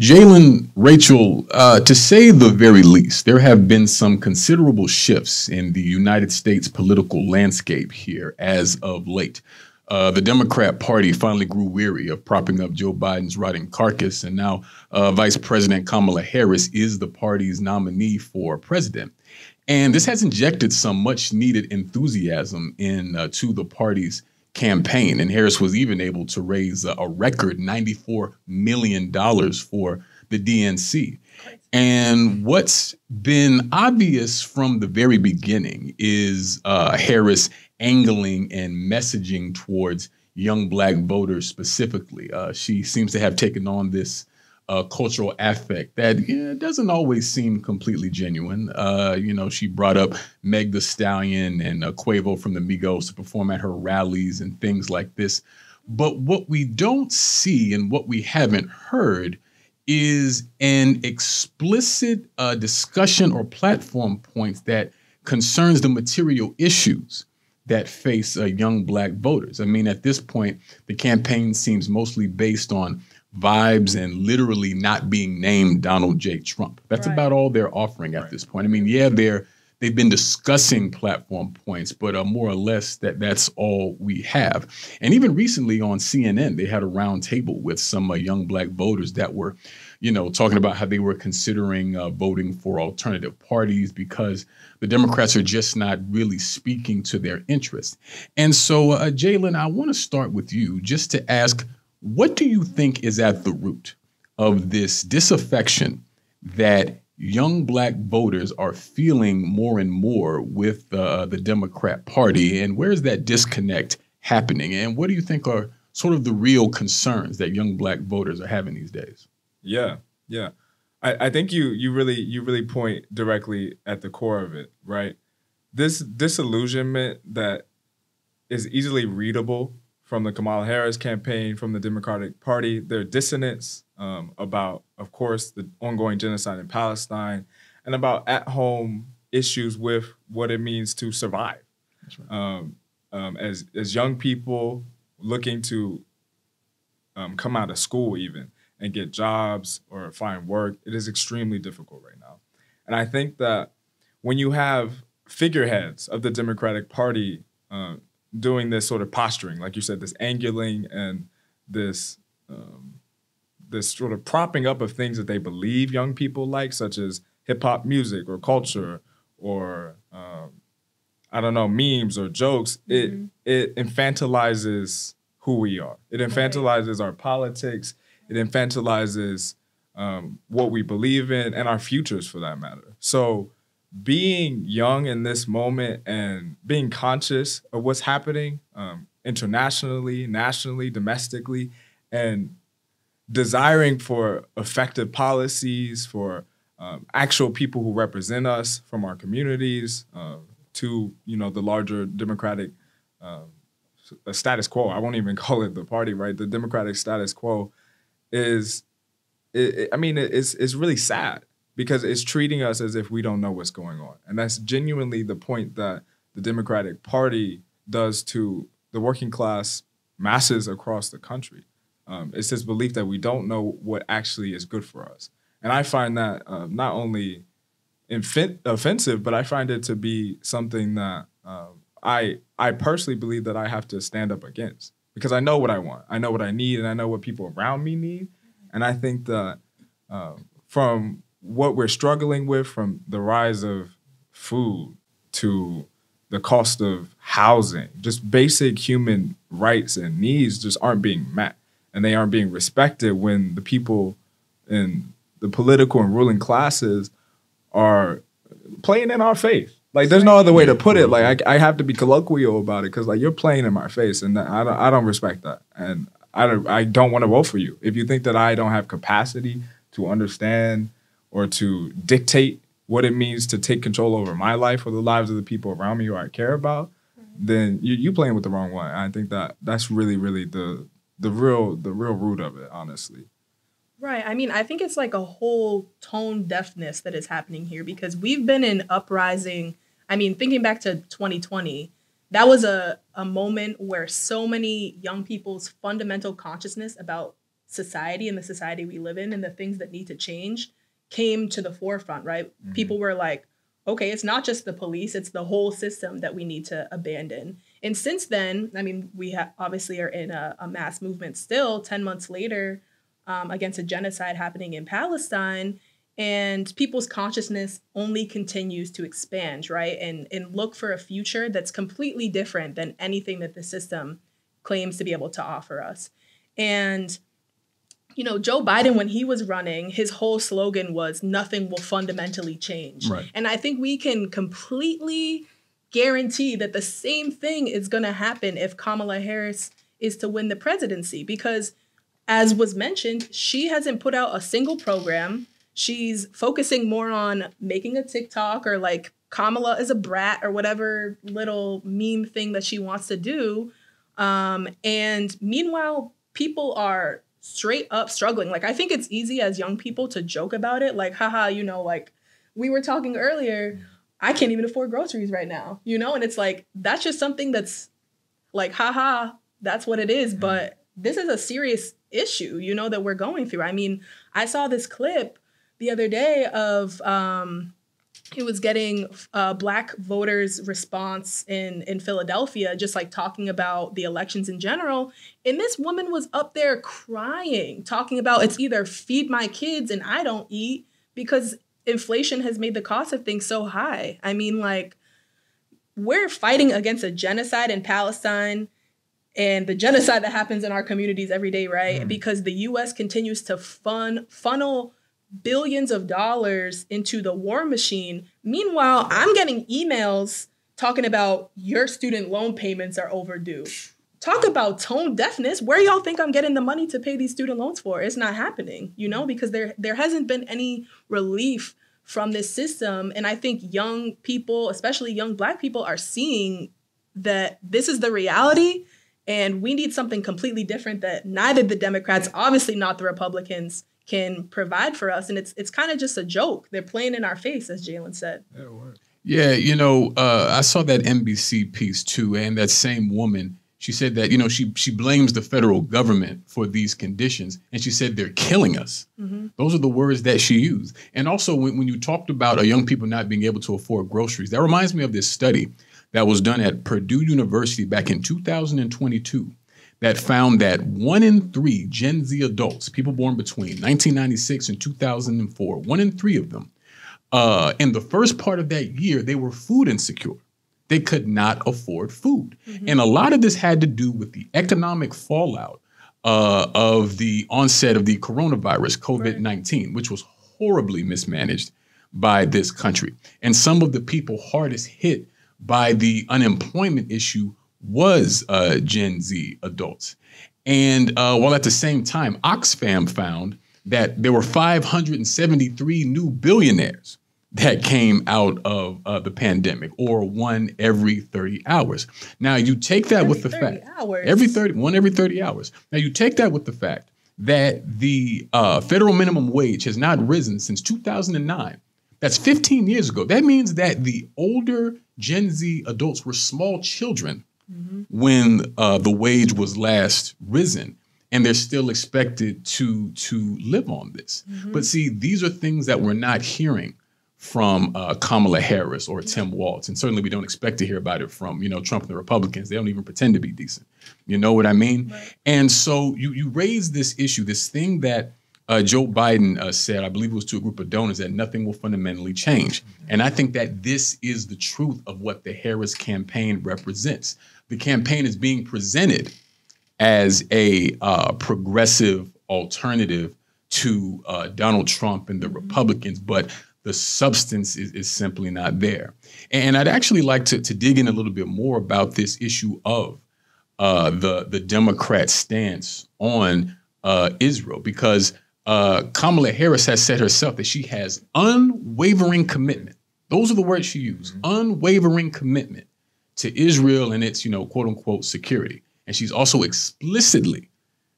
Jaylen, Rachel, uh, to say the very least, there have been some considerable shifts in the United States political landscape here as of late. Uh, the Democrat Party finally grew weary of propping up Joe Biden's rotting carcass, and now uh, Vice President Kamala Harris is the party's nominee for president. And this has injected some much needed enthusiasm into uh, the party's campaign. And Harris was even able to raise a, record $94 million for the DNC. And what's been obvious from the very beginning is uh, Harris angling and messaging towards young black voters specifically. Uh, she seems to have taken on this uh, cultural affect that doesn't always seem completely genuine. Uh, you know, she brought up Megan Thee Stallion and uh, Quavo from the Migos to perform at her rallies and things like this. But what we don't see and what we haven't heard is an explicit uh, discussion or platform points that concerns the material issues that face uh, young black voters. I mean, at this point, the campaign seems mostly based on vibes and literally not being named Donald J. Trump. That's right. about all they're offering at right. this point. I mean, yeah, they're they've been discussing platform points, but uh, more or less that that's all we have. And even recently on CNN, they had a roundtable with some uh, young black voters that were, you know, talking about how they were considering uh, voting for alternative parties because the Democrats are just not really speaking to their interests. And so, uh, Jaylen, I want to start with you just to ask what do you think is at the root of this disaffection that young black voters are feeling more and more with uh, the Democrat Party? And where's that disconnect happening? And what do you think are sort of the real concerns that young black voters are having these days? Yeah, yeah. I, I think you you really you really point directly at the core of it, right? This disillusionment that is easily readable from the Kamala Harris campaign, from the Democratic Party, their dissonance um, about, of course, the ongoing genocide in Palestine, and about at-home issues with what it means to survive. Right. Um, um, as as young people looking to um, come out of school, even and get jobs or find work, it is extremely difficult right now. And I think that when you have figureheads of the Democratic Party uh, doing this sort of posturing, like you said, this angling and this um, this sort of propping up of things that they believe young people like, such as hip hop music or culture or um, I don't know memes or jokes. Mm-hmm. It it infantilizes who we are. It infantilizes our politics. It infantilizes um, what we believe in and our futures, for that matter. So being young in this moment and being conscious of what's happening um, internationally, nationally, domestically, and desiring for effective policies for um, actual people who represent us from our communities uh, to you know the larger democratic uh, status quo. I won't even call it the party, right? The democratic status quo is, it, it, I mean, it's it's really sad because it's treating us as if we don't know what's going on. And that's genuinely the point that the Democratic Party does to the working class masses across the country. Um, it's this belief that we don't know what actually is good for us. And I find that uh, not only inf- offensive, but I find it to be something that uh, I, I personally believe that I have to stand up against because I know what I want. I know what I need, and I know what people around me need. And I think that uh, from what we're struggling with from the rise of food to the cost of housing, just basic human rights and needs just aren't being met. And they aren't being respected when the people in the political and ruling classes are playing in our face. Like there's no other way to put it. Like I, I have to be colloquial about it because like you're playing in my face, and I don't I don't respect that, and I don't I don't want to vote for you if you think that I don't have capacity to understand or to dictate what it means to take control over my life or the lives of the people around me who I care about, mm-hmm. then you you playing with the wrong one. I think that that's really really the the real the real root of it, honestly. Right. I mean, I think it's like a whole tone deafness that is happening here because we've been in uprising. I mean, thinking back to 2020, that was a, a moment where so many young people's fundamental consciousness about society and the society we live in and the things that need to change came to the forefront, right? Mm-hmm. People were like, okay, it's not just the police, it's the whole system that we need to abandon. And since then, I mean, we ha- obviously are in a, a, mass movement still 10 months later um, against a genocide happening in Palestine. And people's consciousness only continues to expand, right? And, and look for a future that's completely different than anything that the system claims to be able to offer us. And you know, Joe Biden, when he was running, his whole slogan was nothing will fundamentally change. Right. And I think we can completely guarantee that the same thing is going to happen if Kamala Harris is to win the presidency because, as was mentioned, she hasn't put out a single program. She's focusing more on making a TikTok or like Kamala is a brat or whatever little meme thing that she wants to do. Um, and meanwhile, people are straight up struggling. Like I think it's easy as young people to joke about it, like, haha, you know, like we were talking earlier, I can't even afford groceries right now, you know? And it's like that's just something that's like, haha, that's what it is. But this is a serious issue, you know, that we're going through. I mean, I saw this clip the other day of um he was getting uh, black voters response in in Philadelphia, just like talking about the elections in general. And this woman was up there crying, talking about it's either feed my kids and I don't eat because inflation has made the cost of things so high. I mean, like we're fighting against a genocide in Palestine and the genocide that happens in our communities every day, right? Mm. Because the U.S. continues to fund funnel billions of dollars into the war machine. Meanwhile, I'm getting emails talking about your student loan payments are overdue. Talk about tone deafness. Where y'all think I'm getting the money to pay these student loans for? It's not happening, you know, because there there hasn't been any relief from this system. And I think young people, especially young black people, are seeing that this is the reality and we need something completely different that neither the Democrats, obviously not the Republicans, can provide for us. And it's it's kind of just a joke. They're playing in our face, as Jaylen said. Yeah, you know, uh, I saw that NBC piece too, and that same woman. She said that you know she she blames the federal government for these conditions, and she said they're killing us. Mm-hmm. Those are the words that she used. And also, when, when you talked about uh, young people not being able to afford groceries, that reminds me of this study that was done at Purdue University back in 2022 that found that one in three Gen Z adults, people born between 1996 and 2004, one in three of them, uh, in the first part of that year, they were food insecure. They could not afford food. Mm-hmm. And a lot of this had to do with the economic fallout uh, of the onset of the coronavirus, COVID 19, right. which was horribly mismanaged by this country. And some of the people hardest hit by the unemployment issue was uh, Gen Z adults. And uh, while at the same time, Oxfam found that there were 573 new billionaires that came out of uh, the pandemic, or one every 30 hours. Now you take that every with the fact hours. every 30 one every 30 hours. Now you take that with the fact that the uh, federal minimum wage has not risen since 2009. That's 15 years ago. That means that the older Gen Z adults were small children mm-hmm. when uh, the wage was last risen and they're still expected to to live on this. Mm-hmm. But see, these are things that we're not hearing from uh, Kamala Harris or Tim Walz, and certainly we don't expect to hear about it from you know Trump and the Republicans. They don't even pretend to be decent. You know what I mean? Right. And so you you raise this issue, this thing that uh, Joe Biden uh, said, I believe it was to a group of donors, that nothing will fundamentally change. And I think that this is the truth of what the Harris campaign represents. The campaign is being presented as a uh, progressive alternative to uh, Donald Trump and the Republicans, but the substance is, is simply not there. And I'd actually like to, to dig in a little bit more about this issue of uh, the, the Democrat stance on uh, Israel, because uh, Kamala Harris has said herself that she has unwavering commitment. Those are the words she used mm-hmm. unwavering commitment to Israel and its, you know, quote unquote security. And she's also explicitly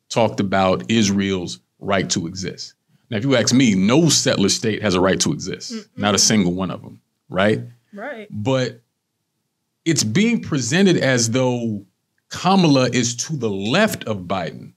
talked about Israel's right to exist. Now, if you ask me, no settler state has a right to exist, mm not a single one of them, right? Right. But it's being presented as though Kamala is to the left of Biden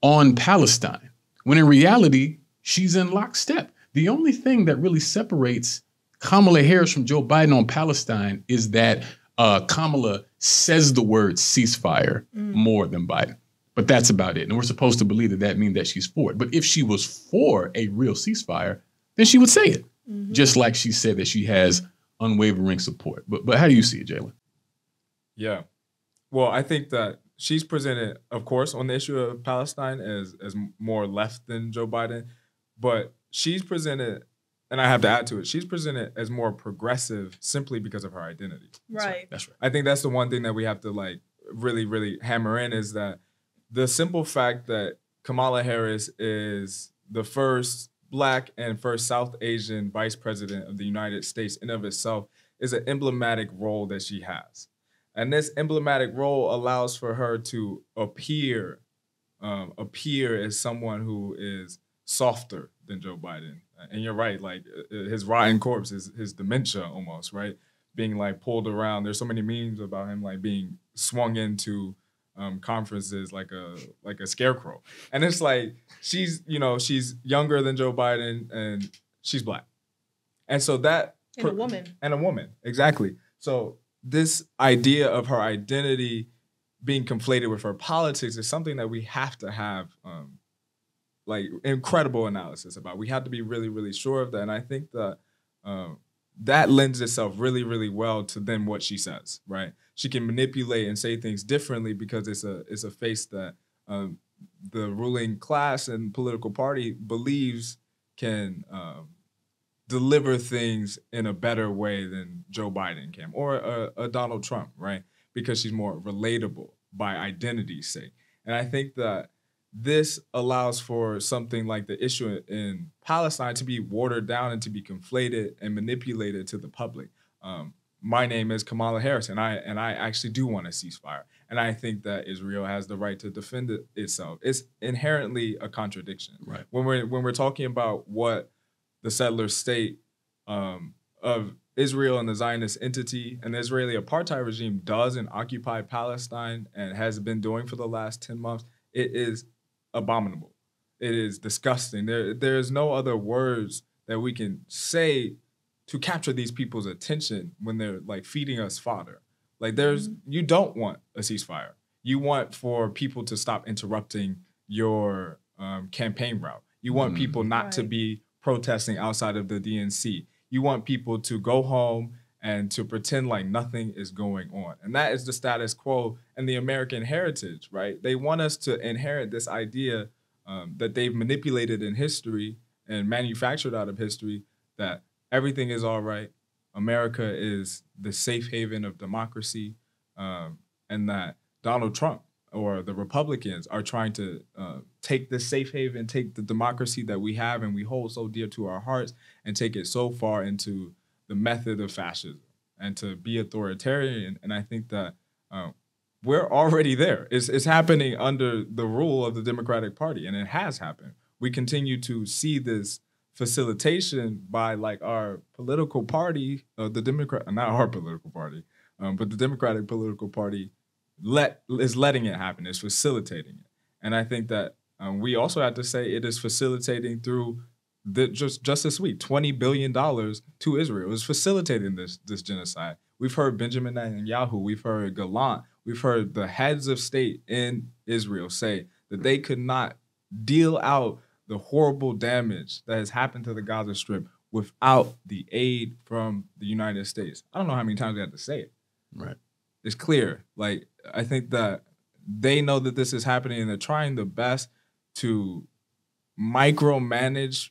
on Palestine, when in reality, she's in lockstep. The only thing that really separates Kamala Harris from Joe Biden on Palestine is that uh, Kamala says the word ceasefire mm. more than Biden. But that's about it. And we're supposed to believe that that means that she's for it. But if she was for a real ceasefire, then she would say it, mm-hmm. just like she said that she has unwavering support. But but how do you see it, Jaylen? Yeah, well, I think that she's presented, of course, on the issue of Palestine as as more left than Joe Biden, but she's presented and I have to add to it, she's presented as more progressive simply because of her identity. Right. That's right. That's right. I think that's the one thing that we have to like really, really hammer in is that the simple fact that Kamala Harris is the first black and first South Asian vice president of the United States in of itself is an emblematic role that she has. And this emblematic role allows for her to appear, um, appear as someone who is softer than Joe Biden. And you're right, like uh, uh, his rotten corpse is his dementia almost, right? Being like pulled around. There's so many memes about him like being swung into um, conferences like a like a scarecrow. And it's like she's, you know, she's younger than Joe Biden and she's black. And so that and a woman. And a woman, exactly. So this idea of her identity being conflated with her politics is something that we have to have um, like incredible analysis about. We have to be really, really sure of that. And I think that um, that lends itself really, really well to then what she says, right? She can manipulate and say things differently because it's a it's a face that um, the ruling class and political party believes can um, deliver things in a better way than Joe Biden can or a, a Donald Trump, right? Because she's more relatable by identity's sake. And I think that this allows for something like the issue in Palestine to be watered down and to be conflated and manipulated to the public. Um, my name is Kamala Harris, and I and I actually do want a ceasefire, and I think that Israel has the right to defend it itself. It's inherently a contradiction. Right. When we're when we're talking about what the settler state um, of Israel and the Zionist entity and the Israeli apartheid regime does in occupy Palestine and has been doing for the last ten months, it is abominable. It is disgusting. There, there is no other words that we can say to capture these people's attention when they're like feeding us fodder. Like there's, mm-hmm. you don't want a ceasefire. You want for people to stop interrupting your um, campaign route. You want mm-hmm. people not right. to be protesting outside of the DNC. You want people to go home and to pretend like nothing is going on. And that is the status quo and the American heritage, right? They want us to inherit this idea um, that they've manipulated in history and manufactured out of history that everything is all right. America is the safe haven of democracy, um, and that Donald Trump or the Republicans are trying to uh, take the safe haven, take the democracy that we have and we hold so dear to our hearts, and take it so far into the method of fascism and to be authoritarian. And I think that uh, we're already there. It's, it's happening under the rule of the Democratic Party, and it has happened. We continue to see this facilitation by like our political party, uh, the Democrat, not our political party, um, but the Democratic political party let is letting it happen. Is facilitating it, and I think that um, we also have to say it is facilitating through the, just just this week, twenty billion dollars to Israel is facilitating this this genocide. We've heard Benjamin Netanyahu, we've heard Gallant, we've heard the heads of state in Israel say that they could not deal out the horrible damage that has happened to the Gaza Strip without the aid from the United States. I don't know how many times they have to say it. Right. It's clear. Like I think that they know that this is happening and they're trying the best to micromanage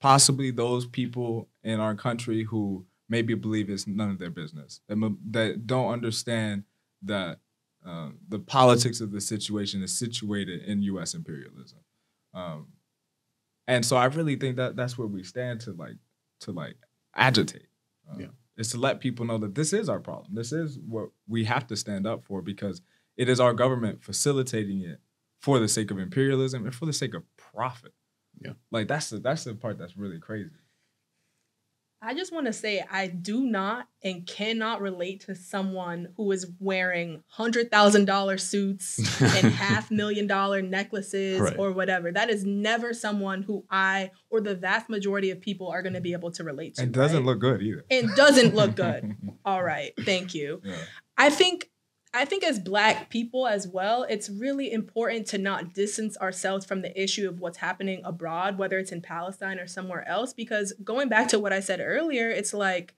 possibly those people in our country who maybe believe it's none of their business, that, that don't understand that uh, the politics of the situation is situated in U.S. imperialism. Um, and so I really think that that's where we stand to like to like agitate. Uh, yeah. Is to let people know that this is our problem. This is what we have to stand up for because it is our government facilitating it for the sake of imperialism and for the sake of profit. Yeah. Like that's the that's the part that's really crazy. I just want to say I do not and cannot relate to someone who is wearing hundred thousand dollar suits and half million dollar necklaces Right. or whatever. That is never someone who I or the vast majority of people are going to be able to relate to. It doesn't right? look good either. It doesn't look good. All right, thank you. Yeah. I think I think as black people as well, it's really important to not distance ourselves from the issue of what's happening abroad, whether it's in Palestine or somewhere else because going back to what I said earlier, it's like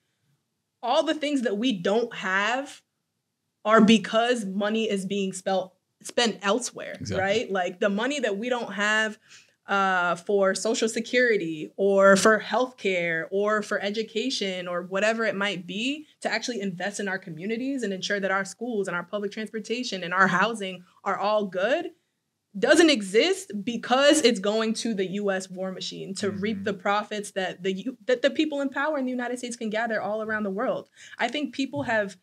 all the things that we don't have are because money is being spelt spent elsewhere, Exactly. right? Like the money that we don't have uh, for social security or for healthcare or for education or whatever it might be to actually invest in our communities and ensure that our schools and our public transportation and our housing are all good doesn't exist because it's going to the US war machine to reap Mhm. the profits that the that the people in power in the United States can gather all around the world. I think people have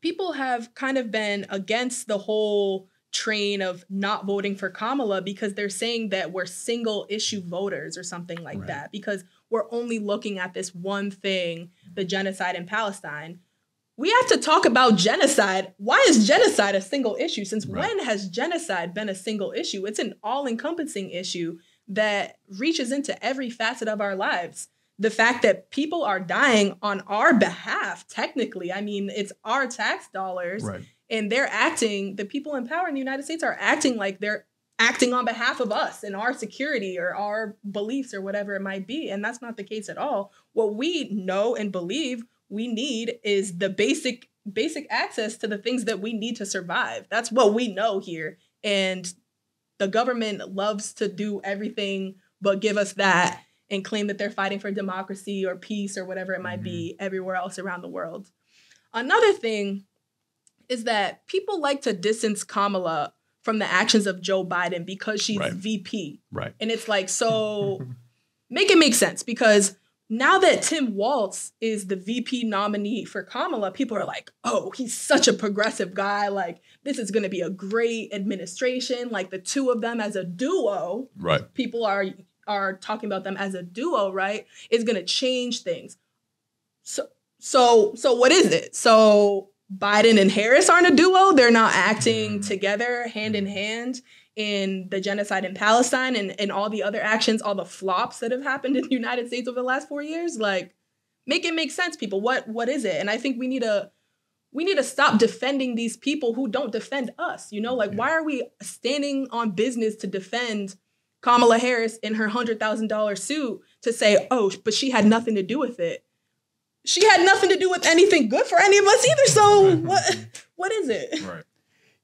people have kind of been against the whole train of not voting for Kamala because they're saying that we're single issue voters or something like Right. that because we're only looking at this one thing, the genocide in Palestine. We have to talk about genocide. Why is genocide a single issue? Since Right. when has genocide been a single issue? It's an all encompassing issue that reaches into every facet of our lives. The fact that people are dying on our behalf, technically, I mean, it's our tax dollars Right. And they're acting the people in power in the united states are acting like they're acting on behalf of us and our security or our beliefs or whatever it might be. And that's not the case at all. What we know and believe we need is the basic basic access to the things that we need to survive. That's what we know here. And the government loves to do everything but give us that and claim that they're fighting for democracy or peace or whatever it might be mm-hmm. everywhere else around the world. Another thing is that people like to distance Kamala from the actions of Joe Biden because she's Right. VP. Right. And it's like, so make it make sense because now that Tim Walz is the VP nominee for Kamala, people are like, oh, he's such a progressive guy. Like, this is going to be a great administration. Like, the two of them as a duo, Right. people are are talking about them as a duo, right? Is going to change things. So so so what is it? So Biden and Harris aren't a duo. They're not acting together hand in hand in the genocide in Palestine and, and all the other actions, all the flops that have happened in the United States over the last four years. Like, make it make sense, people. What what is it? And I think we need to we need to stop defending these people who don't defend us. You know, like why are we standing on business to defend Kamala Harris in her hundred thousand dollar suit to say, oh, but she had nothing to do with it. She had nothing to do with anything good for any of us either. So what what is it? Right.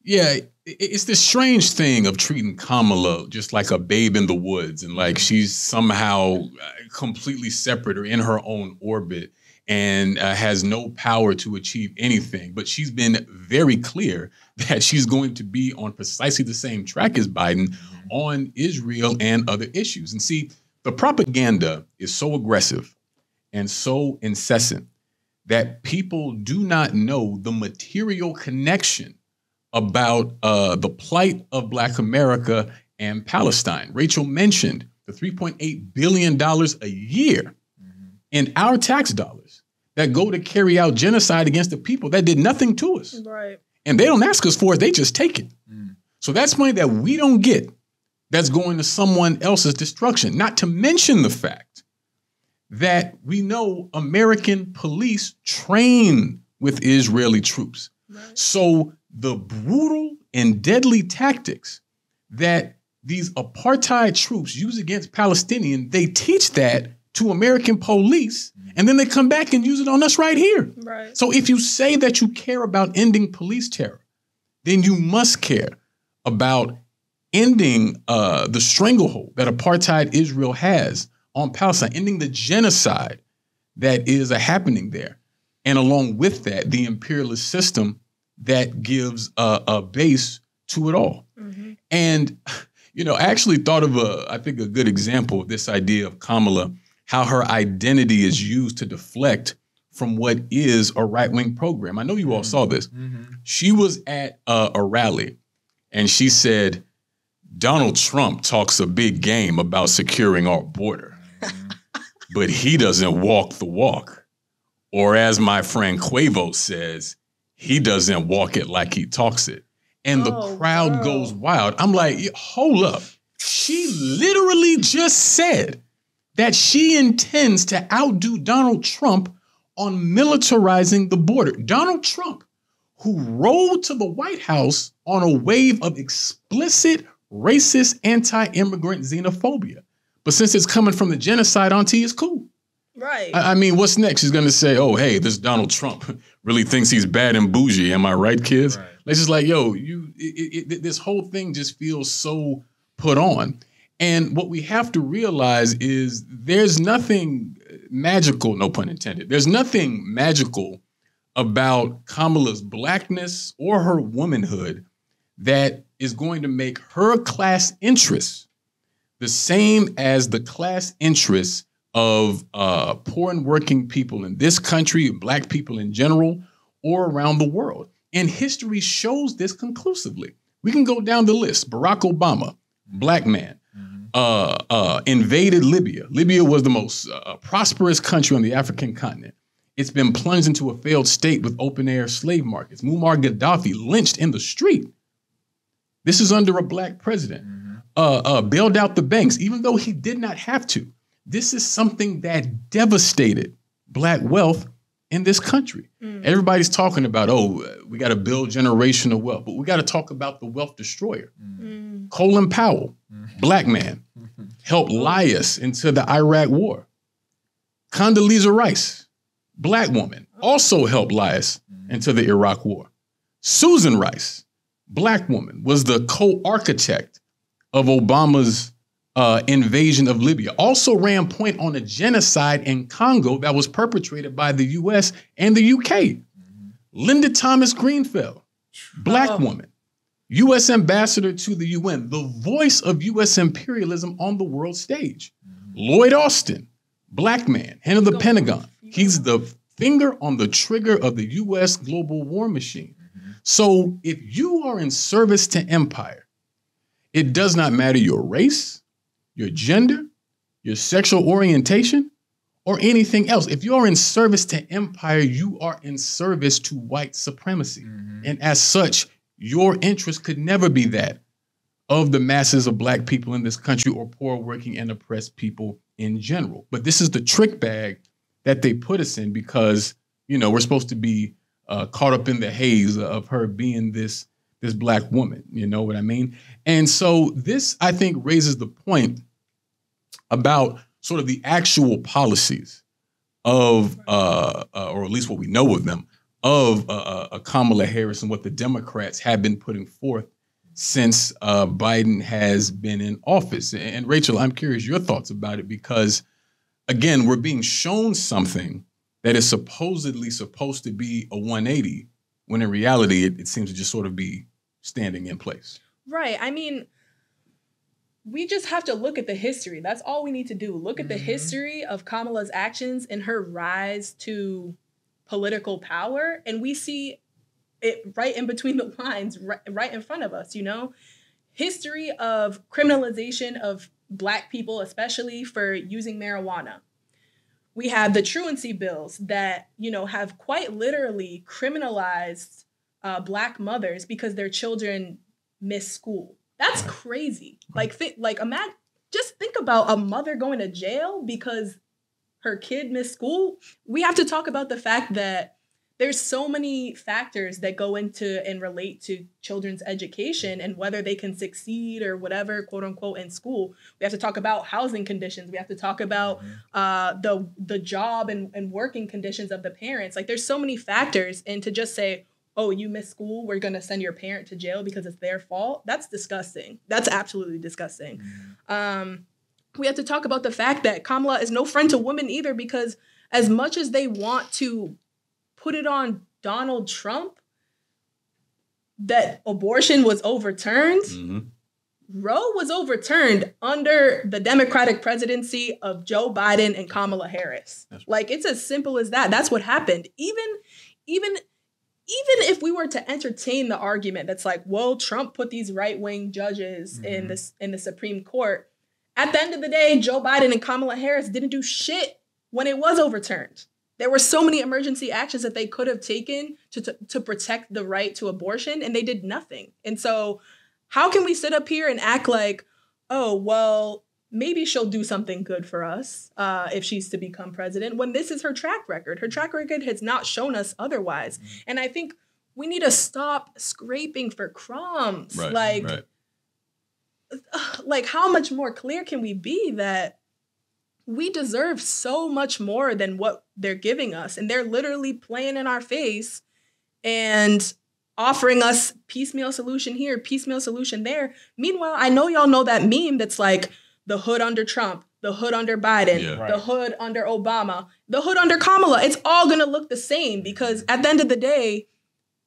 Yeah, it's this strange thing of treating Kamala just like a babe in the woods and like she's somehow uh, completely separate or in her own orbit and uh, has no power to achieve anything. But she's been very clear that she's going to be on precisely the same track as Biden on Israel and other issues. And see, the propaganda is so aggressive and so incessant that people do not know the material connection about uh, the plight of Black America and Palestine. Rachel mentioned the $3.8 billion a year in our tax dollars that go to carry out genocide against the people that did nothing to us. Right. And they don't ask us for it, they just take it. Mm. So that's money that we don't get that's going to someone else's destruction. Not to mention the fact that we know American police train with Israeli troops. Right. So the brutal and deadly tactics that these apartheid troops use against Palestinians, they teach that to American police, and then they come back and use it on us right here. Right. So if you say that you care about ending police terror, then you must care about ending uh, the stranglehold that apartheid Israel has on Palestine, ending the genocide that is uh, happening there, and along with that, the imperialist system that gives a, a base to it all. Mhm. And you know, I actually thought of a, I think a good example of this idea of Kamala, how her identity is used to deflect from what is a right wing program. I know you all saw this. Mm-hmm. She was at uh, a rally and she said, Donald Trump talks a big game about securing our border. But he doesn't walk the walk. Or as my friend Quavo says, he doesn't walk it like he talks it. And the Oh, crowd bro. goes wild. I'm like, hold up. She literally just said that she intends to outdo Donald Trump on militarizing the border. Donald Trump, who rode to the White House on a wave of explicit racist anti-immigrant xenophobia. But since it's coming from the genocide auntie, it's cool. Right. I, I mean, what's next? She's gonna say, "Oh, hey, this Donald Trump really thinks he's bad and bougie." Am I right, kids? Right. It's just like, yo, you, it, it, this whole thing just feels so put on. And what we have to realize is there's nothing magical, no pun intended. There's nothing magical about Kamala's blackness or her womanhood that is going to make her class interests the same as the class interests of uh, poor and working people in this country, black people in general, or around the world. And history shows this conclusively. We can go down the list. Barack Obama, black man, uh, uh, invaded Libya. Libya was the most uh, prosperous country on the African continent. It's been plunged into a failed state with open air slave markets. Muammar Gaddafi lynched in the street. This is under a black president. Uh, uh, bailed out the banks, even though he did not have to. This is something that devastated black wealth in this country. Everybody's talking about, oh, we got to build generational wealth, but we got to talk about the wealth destroyer. Mm. Colin Powell, black man, helped lie us into the Iraq war. Condoleezza Rice, black woman, also helped lie us into the Iraq war. Susan Rice, black woman, was the co-architect of Obama's uh, invasion of Libya. Also ran point on a genocide in Congo that was perpetrated by the U.S. and the U.K. Linda Thomas Greenfield, black Oh. woman, U.S. ambassador to the UN, the voice of U.S. imperialism on the world stage. Lloyd Austin, black man, head of the Go. Pentagon. He's the finger on the trigger of the U.S. global war machine. So if you are in service to empire, it does not matter your race, your gender, your sexual orientation, or anything else. If you're in service to empire, you are in service to white supremacy. And as such, your interest could never be that of the masses of black people in this country or poor working and oppressed people in general. But this is the trick bag that they put us in because, you know, we're supposed to be uh, caught up in the haze of her being this this black woman. You know what I mean? And so this, I think, raises the point about sort of the actual policies of, uh, uh, or at least what we know of them, of uh, uh, Kamala Harris and what the Democrats have been putting forth since uh, Biden has been in office. And, and Rachel, I'm curious your thoughts about it because, again, we're being shown something that is supposedly supposed to be a 180, when in reality, it, it seems to just sort of be standing in place. Right. I mean, we just have to look at the history. That's all we need to do. Look at the Mhm. history of Kamala's actions and her rise to political power. And we see it right in between the lines, right, right in front of us, you know? History of criminalization of Black people, especially for using marijuana. We have the truancy bills that, you know, have quite literally criminalized uh, Black mothers because their children miss school. That's crazy. Like, think, like, imagine, just think about a mother going to jail because her kid missed school. We have to talk about the fact that there's so many factors that go into and relate to children's education and whether they can succeed or whatever, quote unquote, in school. We have to talk about housing conditions. We have to talk about uh, the the job and, and working conditions of the parents. Like, there's so many factors, and to just say, oh, you missed school, we're gonna send your parent to jail because it's their fault. That's disgusting. That's absolutely disgusting. Um, we have to talk about the fact that Kamala is no friend to women either because as much as they want to put it on Donald Trump that abortion was overturned, Roe was overturned under the Democratic presidency of Joe Biden and Kamala Harris. That's. Like it's as simple as that. That's what happened. Even even if we were to entertain the argument that's like, well, Trump put these right-wing judges in Mhm. this in the Supreme Court, at the end of the day, Joe Biden and Kamala Harris didn't do shit when it was overturned. There were so many emergency actions that they could have taken to, to, to protect the right to abortion, and they did nothing. And so, how can we sit up here and act like, oh, well, maybe she'll do something good for us uh, if she's to become president when this is her track record? Her track record has not shown us otherwise. Mm-hmm. And I think we need to stop scraping for crumbs. Right, like, right. like how much more clear can we be that we deserve so much more than what they're giving us and they're literally playing in our face and offering us piecemeal solution here piecemeal solution there meanwhile i know y'all know that meme that's like the hood under trump the hood under biden yeah. right. the hood under obama the hood under kamala it's all going to look the same because at the end of the day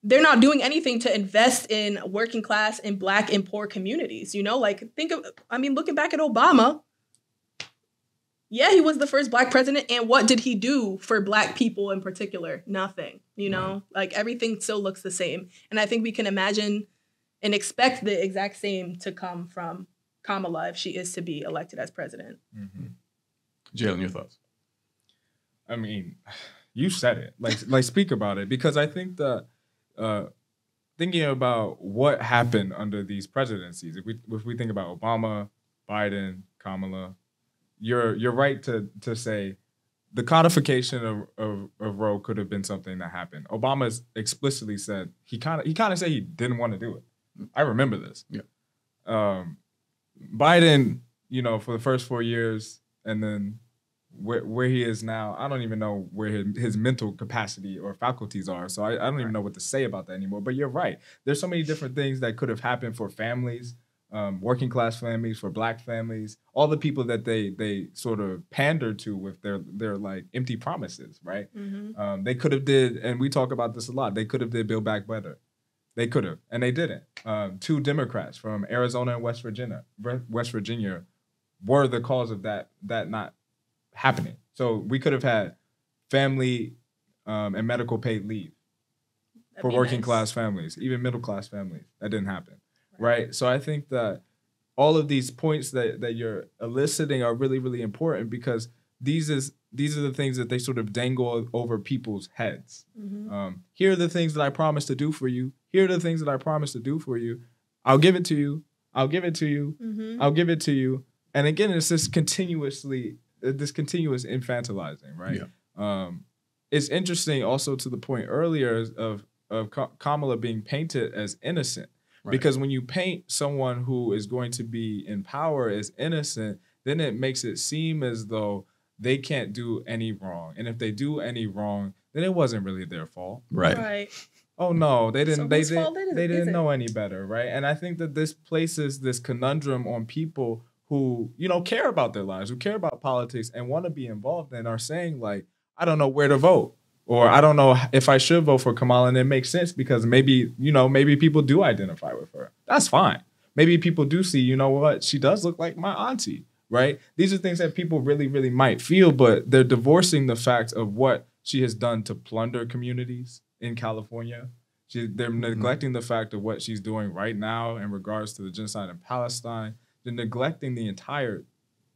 they're not doing anything to invest in working class and black and poor communities you know? Like think of i mean looking back at obama yeah he was the first black president and what did he do for black people in particular? Nothing you know? Right. like everything still looks the same. And i think we can imagine and expect the exact same to come from kamala if she is to be elected as president. Mm-hmm. jaylen your thoughts? I mean you said it. Like like speak about it because i think that uh, thinking about what happened under these presidencies, if we if we think about Obama, Biden, Kamala, you're you're right to to say the codification of, of, of Roe could have been something that happened. Obama explicitly said he kind of he kind of said he didn't want to do it. I remember this. Yeah. Um, Biden, you know, for the first four years, and then where, where he is now, I don't even know where his, his mental capacity or faculties are. So I, I don't even know what to say about that anymore. But you're right. There's so many different things that could have happened for families, um, working class families, for black families, all the people that they they sort of pander to with their their like empty promises, right? Mm-hmm. Um, they could have did, and we talk about this a lot. They could have did Build Back Better. They could have, and they didn't. Um, two Democrats from Arizona and West Virginia, West Virginia, were the cause of that that not happening. So we could have had family um, and medical paid leave That'd for working nice. class families, even middle class families. That didn't happen, right. right? So I think that all of these points that that you're eliciting are really really important because these is these are the things that they sort of dangle over people's heads. Mm-hmm. Um, here are the things that I promised to do for you. Here are the things that I promised to do for you. I'll give it to you. I'll give it to you. Mm-hmm. I'll give it to you. And again, it's just continuously this continuous infantilizing, right? Yeah. Um, it's interesting also to the point earlier of of Kamala being painted as innocent. Right. Because when you paint someone who is going to be in power as innocent, then it makes it seem as though they can't do any wrong. And if they do any wrong, then it wasn't really their fault. Right. Right. Oh no, they didn't. So they didn't. They didn't know any better, right? And I think that this places this conundrum on people who you know care about their lives, who care about politics, and want to be involved, and are saying like, I don't know where to vote, or I don't know if I should vote for Kamala, and it makes sense because maybe you know maybe people do identify with her. That's fine. Maybe people do see, you know what, she does look like my auntie, right? These are things that people really, really might feel, but they're divorcing the fact of what she has done to plunder communities in California. She, they're mm-hmm. neglecting the fact of what she's doing right now in regards to the genocide in Palestine they're neglecting the entire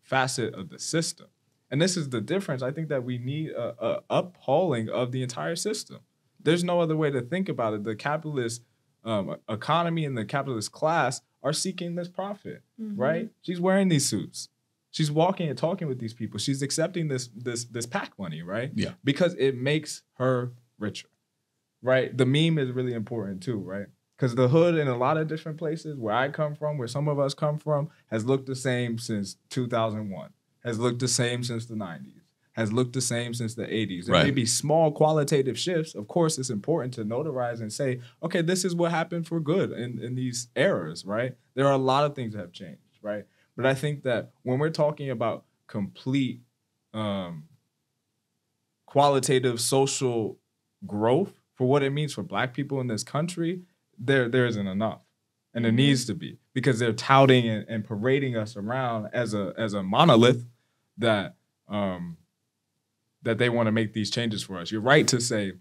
facet of the system. And this is the difference. I think that we need a, a uphauling of the entire system. There's no other way to think about it. The capitalist um, economy and the capitalist class are seeking this profit, mm-hmm. right? She's wearing these suits. She's walking and talking with these people. She's accepting this this this PAC money, right? Yeah. Because it makes her richer, right? The meme is really important too, right? Because the hood in a lot of different places where I come from, where some of us come from, has looked the same since 2001, has looked the same since the 90s, has looked the same since the 80s. There right. may be small qualitative shifts. Of course, it's important to notarize and say, okay, this is what happened for good in, in these eras, right? There are a lot of things that have changed, right? But I think that when we're talking about complete um, qualitative social growth for what it means for Black people in this country, there there isn't enough and there needs to be because they're touting and, and, parading us around as a as a monolith that um that they want to make these changes for us. You're right to say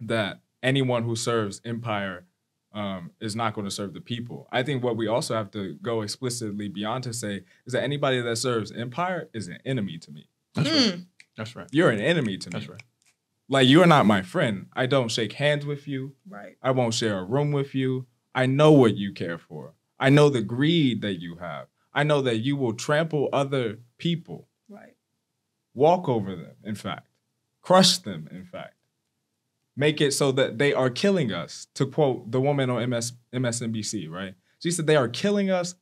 that anyone who serves empire um, is not going to serve the people. I think what we also have to go explicitly beyond to say is that anybody that serves empire is an enemy to me. That's mm. right. That's right. You're an enemy to me. That's right. Like you are not my friend. I don't shake hands with you. Right. I won't share a room with you. I know what you care for. I know the greed that you have. I know that you will trample other people, Right. walk over them, in fact, crush them, in fact. Make it so that they are killing us, to quote the woman on MS, MSNBC, right? She said they are killing us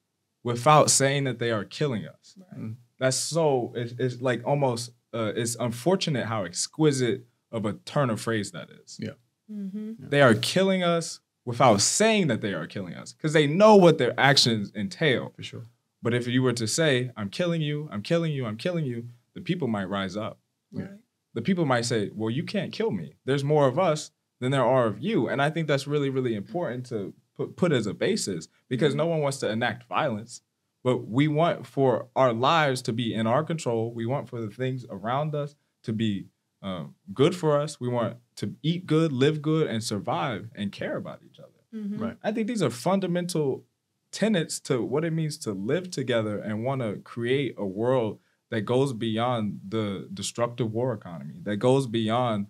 without saying that they are killing us. Right. That's so, it's, it's like almost, uh, it's unfortunate how exquisite of a turn of phrase that is. Yeah. Mm-hmm. They are killing us without saying that they are killing us because they know what their actions entail. For sure. But if you were to say, I'm killing you, I'm killing you, I'm killing you, the people might rise up. Right. The people might say, Well, you can't kill me. There's more of us than there are of you. And I think that's really, really important to put, put as a basis because no one wants to enact violence. But we want for our lives to be in our control. We want for the things around us to be um, good for us. We want to eat good, live good, and survive and care about each other. Mhm. Right. I think these are fundamental tenets to what it means to live together and want to create a world that goes beyond the destructive war economy, that goes beyond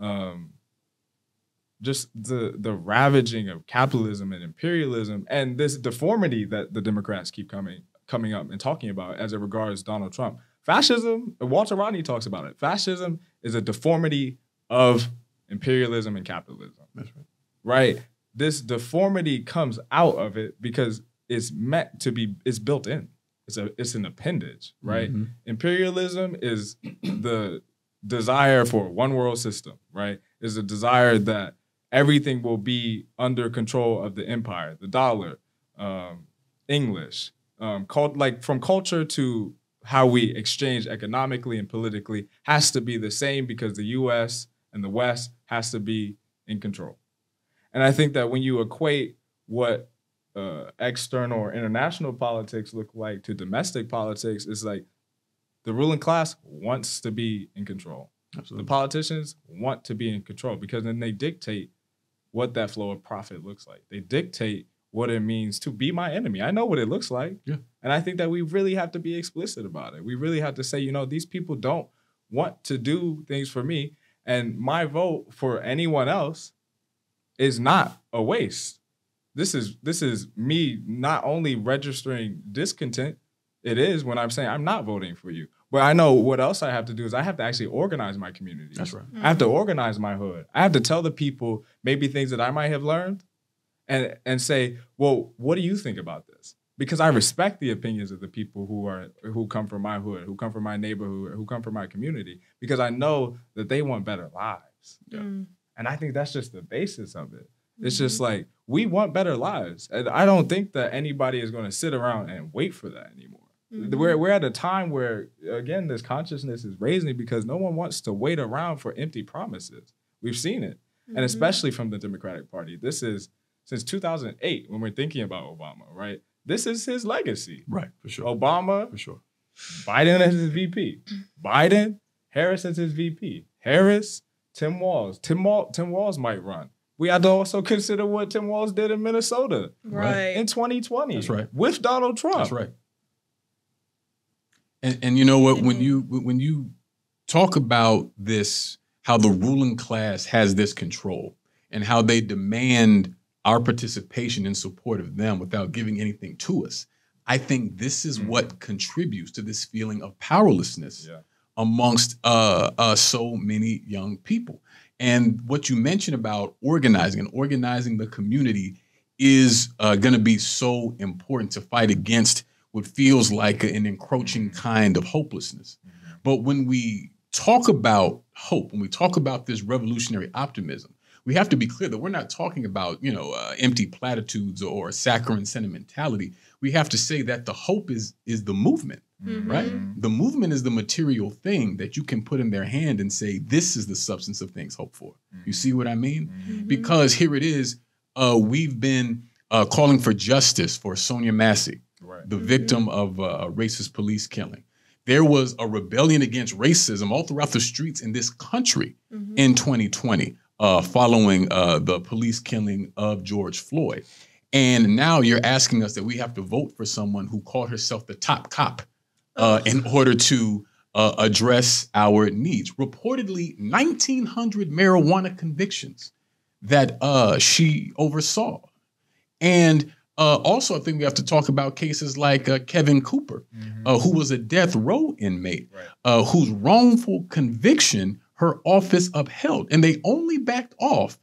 um, just the the ravaging of capitalism and imperialism and this deformity that the Democrats keep coming coming up and talking about as it regards Donald Trump. Fascism, Walter Rodney talks about it. Fascism is a deformity of imperialism and capitalism That's right. right? This deformity comes out of it because it's meant to be. It's built in. It's a. It's an appendage, right? Mhm. Imperialism is the desire for a one world system, right? Is a desire that everything will be under control of the empire, the dollar, um, English, um, called like from culture to how we exchange economically and politically has to be the same because the U.S. and the West has to be in control. And I think that when you equate what uh, external or international politics look like to domestic politics, it's like the ruling class wants to be in control. Absolutely. The politicians want to be in control because then they dictate what that flow of profit looks like. They dictate what it means to be my enemy. I know what it looks like. Yeah. And I think that we really have to be explicit about it. We really have to say, you know, these people don't want to do things for me. And my vote for anyone else is not a waste. This is this is me not only registering discontent, it is when I'm saying I'm not voting for you. But I know what else I have to do is I have to actually organize my community. That's right. I have to organize my hood. I have to tell the people maybe things that I might have learned and and say, "Well, what do you think about this?" Because I respect the opinions of the people who are who come from my hood, who come from my neighborhood, who come from my community because I know that they want better lives. Mm. And I think that's just the basis of it. It's just like we want better lives. And I don't think that anybody is going to sit around and wait for that anymore. Mhm. We're, we're at a time where, again, this consciousness is raising because no one wants to wait around for empty promises. We've seen it. Mhm. And especially from the Democratic Party. This is since 2008 when we're thinking about Obama, right? This is his legacy. Right. For sure. Obama, For sure. Biden as his VP. Biden, Harris as his VP. Harris, Tim Walz. Tim, Wall, Tim Walz might run. We have to also consider what Tim Walz did in Minnesota Right. in 2020. That's right. With Donald Trump. That's right. And and you know what? When Mhm. you when you talk about this, how the ruling class has this control and how they demand our participation in support of them without giving anything to us. I think this is Mhm. what contributes to this feeling of powerlessness Yeah. amongst uh, uh, so many young people. And what you mentioned about organizing and organizing the community is uh, going to be so important to fight against what feels like an encroaching kind of hopelessness. But when we talk about hope, when we talk about this revolutionary optimism, we have to be clear that we're not talking about you know uh, empty platitudes or saccharine sentimentality. We have to say that the hope is is the movement right? Mhm. The movement is the material thing that you can put in their hand and say, this is the substance of things hoped for. You see what I mean? Mhm. Because here it is, uh, we've been uh, calling for justice for Sonya Massey, Right. the victim of uh, a racist police killing. There was a rebellion against racism all throughout the streets in this country Mhm. in 2020 uh, following uh, the police killing of George Floyd. And now you're asking us that we have to vote for someone who called herself the top cop uh, in order to uh, address our needs. Reportedly, 1,900 marijuana convictions that uh, she oversaw. And uh, also, I think we have to talk about cases like uh, Kevin Cooper, mm-hmm. uh, who was a death row inmate, right. uh, whose wrongful conviction her office upheld. And they only backed off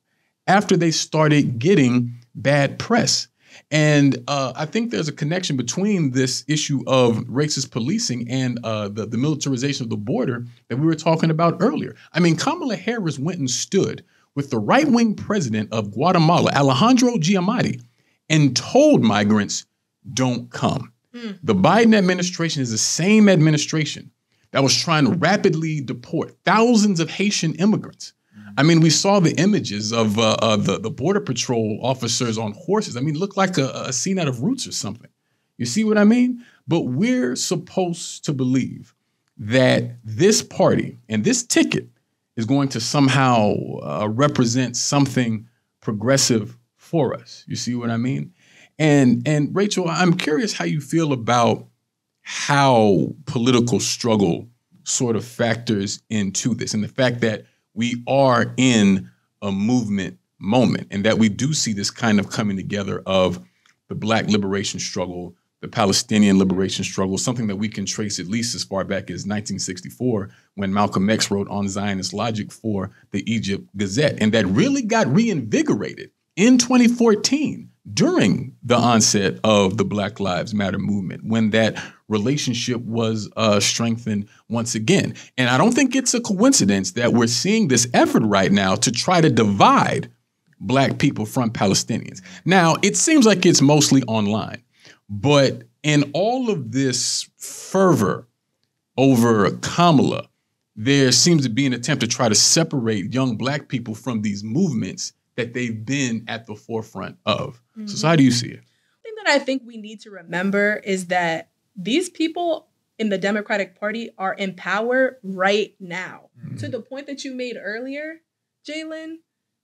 after they started getting bad press. And uh, I think there's a connection between this issue of racist policing and uh, the, the militarization of the border that we were talking about earlier. I mean, Kamala Harris went and stood with the right wing president of Guatemala, Alejandro Giammattei, and told migrants, don't come. Mm. The Biden administration is the same administration that was trying to rapidly deport thousands of Haitian immigrants. I mean, we saw the images of uh, uh, the, the Border Patrol officers on horses. I mean, looked like a, a scene out of Roots or something. You see what I mean? But we're supposed to believe that this party and this ticket is going to somehow uh, represent something progressive for us. You see what I mean? And and Rachel, I'm curious how you feel about how political struggle sort of factors into this and the fact that we are in a movement moment and that we do see this kind of coming together of the black liberation struggle the Palestinian liberation struggle, something that we can trace at least as far back as 1964 when Malcolm X wrote on Zionist logic for the Egypt Gazette. And that really got reinvigorated in 2014 during the onset of the Black Lives Matter movement when that relationship was uh, strengthened once again. And I don't think it's a coincidence that we're seeing this effort right now to try to divide Black people from Palestinians. Now, it seems like it's mostly online, but in all of this fervor over Kamala, there seems to be an attempt to try to separate young Black people from these movements that they've been at the forefront of. Mm-hmm. So, so, how do you see it? The thing that I think we need to remember is that these people in the Democratic Party are in power right now. Mm-hmm. To the point that you made earlier, Jaylen,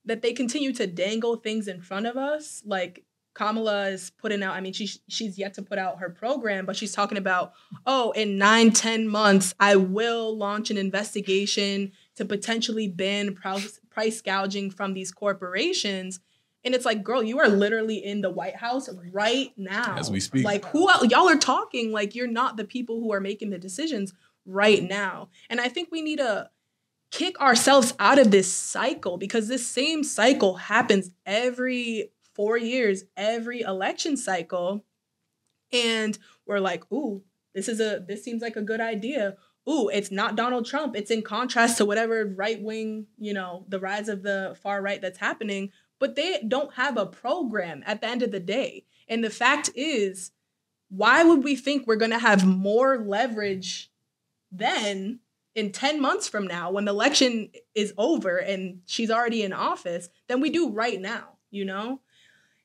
that they continue to dangle things in front of us. Like Kamala is putting out, I mean, she, she's yet to put out her program, but she's talking about, oh, in nine, ten months, I will launch an investigation to potentially ban price, gouging from these corporations. And it's like, girl, you are literally in the White House right now. As we speak. Like, who y'all are talking like you're not the people who are making the decisions right now. And I think we need to kick ourselves out of this cycle because this same cycle happens every four years, every election cycle. And we're like, ooh, this is a this seems like a good idea ooh, it's not Donald Trump. It's in contrast to whatever right wing, you know, the rise of the far right that's happening. But they don't have a program at the end of the day. And the fact is, why would we think we're going to have more leverage then in 10 months from now when the election is over and she's already in office than we do right now, you know?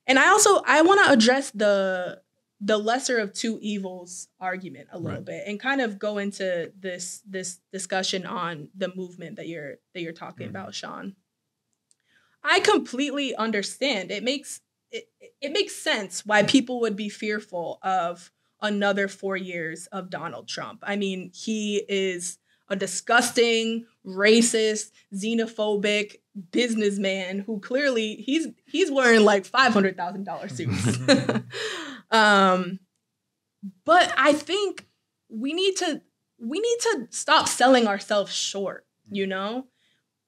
And I also I want to address the the lesser of two evils argument a little right. bit and kind of go into this this discussion on the movement that you're that you're talking mm-hmm. about Sean. I completely understand. It makes it, it makes sense why people would be fearful of another 4 years of Donald Trump. I mean, he is a disgusting, racist, xenophobic businessman who clearly he's he's wearing like $500,000 suits. Um, but I think we need to we need to stop selling ourselves short, you know?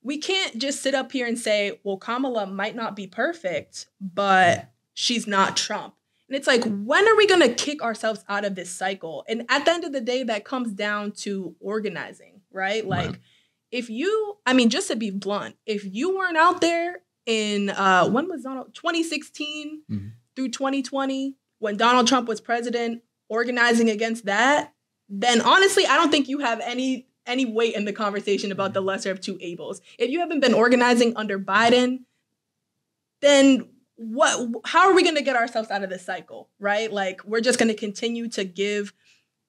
We can't just sit up here and say, well, Kamala might not be perfect, but she's not Trump. And it's like, when are we going to kick ourselves out of this cycle? And at the end of the day, that comes down to organizing, right? Like, right. If you, I mean, just to be blunt, if you weren't out there in, uh, when was Donald, 2016 mm-hmm. through 2020, when Donald Trump was president organizing against that, then honestly, I don't think you have any any weight in the conversation about the lesser of two evils. If you haven't been organizing under Biden, then what how are we going to get ourselves out of this cycle, right? Like we're just going to continue to give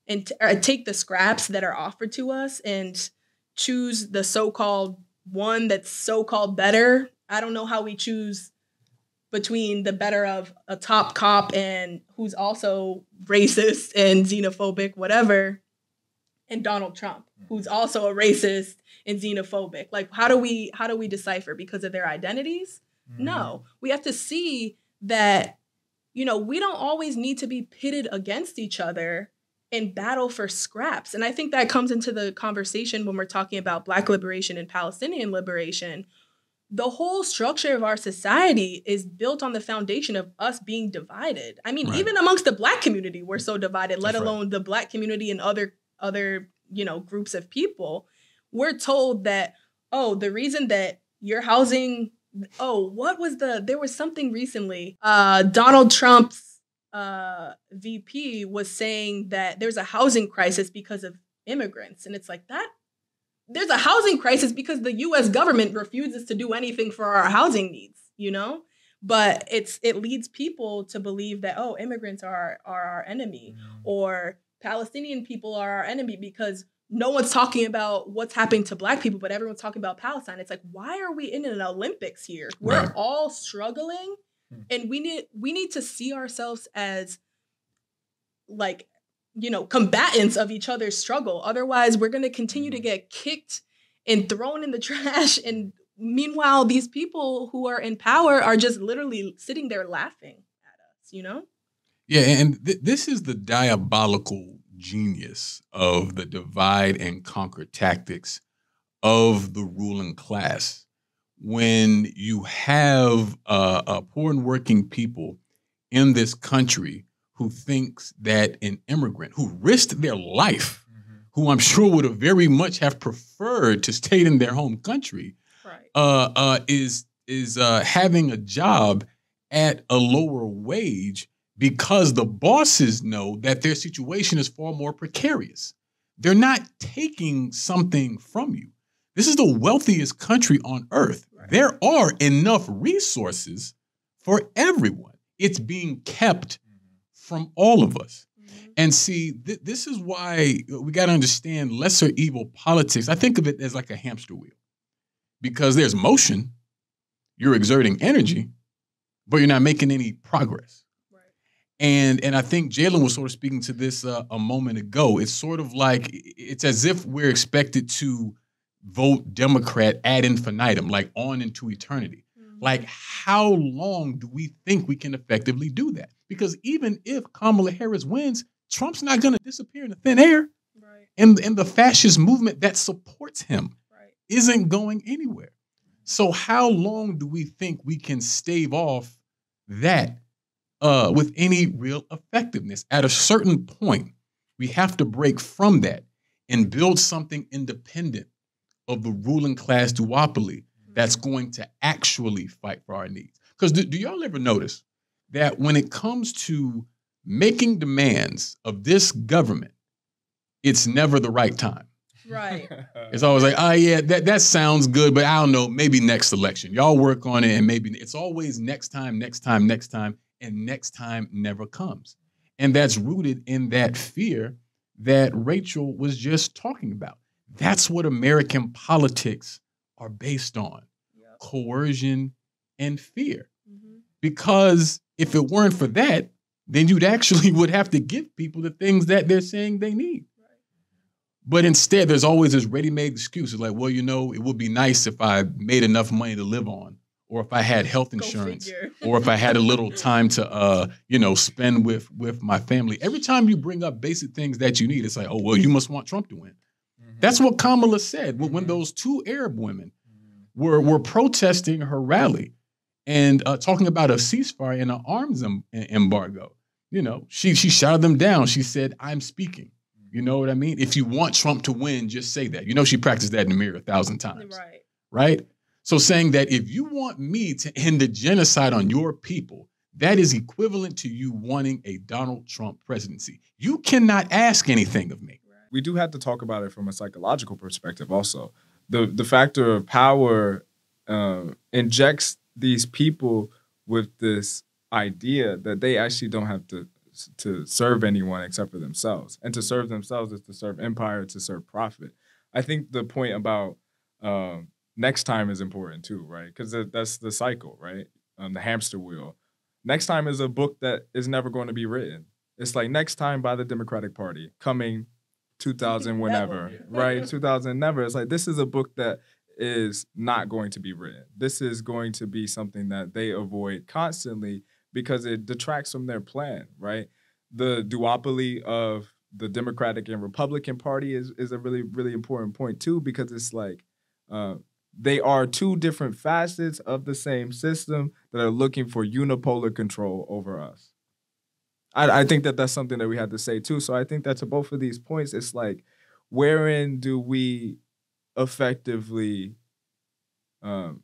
and t- take the scraps that are offered to us and choose the so-called one that's so-called better. I don't know how we choose between the better of a top cop and who's also racist and xenophobic, whatever. and Donald Trump, who's also a racist and xenophobic. Like how do we how do we decipher because of their identities? Mm-hmm. No. We have to see that you know, we don't always need to be pitted against each other and battle for scraps. And I think that comes into the conversation when we're talking about black liberation and Palestinian liberation the whole structure of our society is built on the foundation of us being divided. I mean, right. even amongst the black community, we're so divided, let That's alone right. the black community and other other, you know, groups of people. We're told that, oh, the reason that you're housing oh, what was the there was something recently. Uh Donald Trump's uh VP was saying that there's a housing crisis because of immigrants. And it's like that there's a housing crisis because the US government refuses to do anything for our housing needs, you know? But it's it leads people to believe that oh, immigrants are are our enemy or Palestinian people are our enemy because no one's talking about what's happening to black people, but everyone's talking about Palestine. It's like, why are we in an Olympics here? We're right. all struggling. And we need we need to see ourselves as like you know, combatants of each other's struggle. Otherwise, we're going to continue to mm-hmm. get kicked and thrown in the trash. And meanwhile, these people who are in power are just literally sitting there laughing at us, you know? Yeah, and th- this is the diabolical genius of the divide and conquer tactics of the ruling class. When you have uh, uh, poor and working people in this country who thinks that an immigrant who risked their life, mm-hmm. who I'm sure would have very much have preferred to stay in their home country, right. uh, uh, is is uh, having a job at a lower wage because the bosses know that their situation is far more precarious. They're not taking something from you. This is the wealthiest country on earth. Right. There are enough resources for everyone. It's being kept from all of us. Mm-hmm. And see, th- this is why we got to understand lesser evil politics. I think of it as like a hamster wheel because there's motion, you're exerting energy, but you're not making any progress. Right. And and I think Jaylen was sort of speaking to this uh, a moment ago. It's sort of like it's as if we're expected to vote Democrat ad infinitum, like on into eternity. Mm-hmm. Like, how long do we think we can effectively do that? Because even if Kamala Harris wins, Trump's not going to disappear in the thin air. Right. And, and the fascist movement that supports him right. isn't going anywhere. So, how long do we think we can stave off that uh, with any real effectiveness? At a certain point, we have to break from that and build something independent of the ruling class duopoly that's mm-hmm. going to actually fight for our needs. Because do, do y'all ever notice that when it comes to making demands of this government, it's never the right time. Right. it's always like, oh yeah, that that sounds good, but I don't know, maybe next election. Y'all work on it and maybe it's always next time, next time, next time, and next time never comes. And that's rooted in that fear that Rachel was just talking about. That's what American politics are based on. Yep. Coercion and fear. Mm-hmm. Because if it weren't for that, then you'd actually would have to give people the things that they're saying they need. But instead, there's always this ready-made excuse. like, well, you know, it would be nice if I made enough money to live on, or if I had health insurance, or if I had a little time to, uh, you know, spend with with my family. Every time you bring up basic things that you need, it's like, oh, well, you must want Trump to win. Mm-hmm. That's what Kamala said when, when mm-hmm. those two Arab women were were protesting her rally and uh, talking about a ceasefire and an arms em- embargo. You know, she she shouted them down. She said, "I'm speaking." You know what I mean? If you want Trump to win, just say that. You know, she practiced that in the mirror a thousand times. Right. Right. So saying that if you want me to end the genocide on your people, that is equivalent to you wanting a Donald Trump presidency. You cannot ask anything of me. We do have to talk about it from a psychological perspective also. The the factor of power uh, injects these people with this idea that they actually don't have to to serve anyone except for themselves, and to serve themselves is to serve empire, to serve profit. I think the point about um, next time is important too, right? Because that's the cycle, right? Um, the hamster wheel. Next time is a book that is never going to be written. It's like next time by the Democratic Party coming 2000 whenever, right? 2000 never. It's like this is a book that is not going to be written. This is going to be something that they avoid constantly because it detracts from their plan, right? The duopoly of the Democratic and Republican Party is is a really really important point too because it's like uh, they are two different facets of the same system that are looking for unipolar control over us. I, I think that that's something that we had to say too. So I think that to both of these points, it's like, wherein do we effectively um,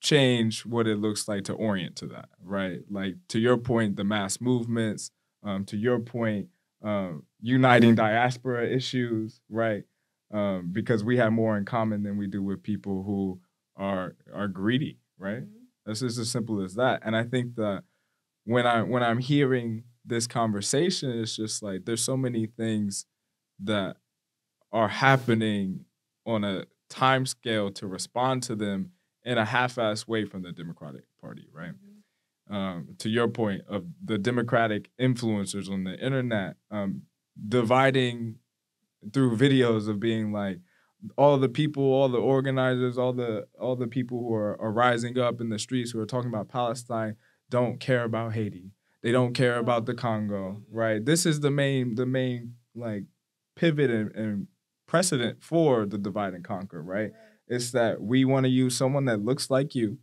change what it looks like to orient to that, right? Like to your point, the mass movements. Um, to your point, um, uniting diaspora issues, right? Um, because we have more in common than we do with people who are are greedy, right? Mm-hmm. That's just as simple as that. And I think that when I when I'm hearing this conversation, it's just like there's so many things that are happening on a time scale to respond to them in a half-assed way from the Democratic Party, right? Mm-hmm. Um, to your point of the Democratic influencers on the internet um, dividing through videos of being like all the people, all the organizers, all the all the people who are, are rising up in the streets who are talking about Palestine don't care about Haiti. They don't care about the Congo, right? This is the main the main like pivot and, and precedent for the divide and conquer, right? It's that we want to use someone that looks like you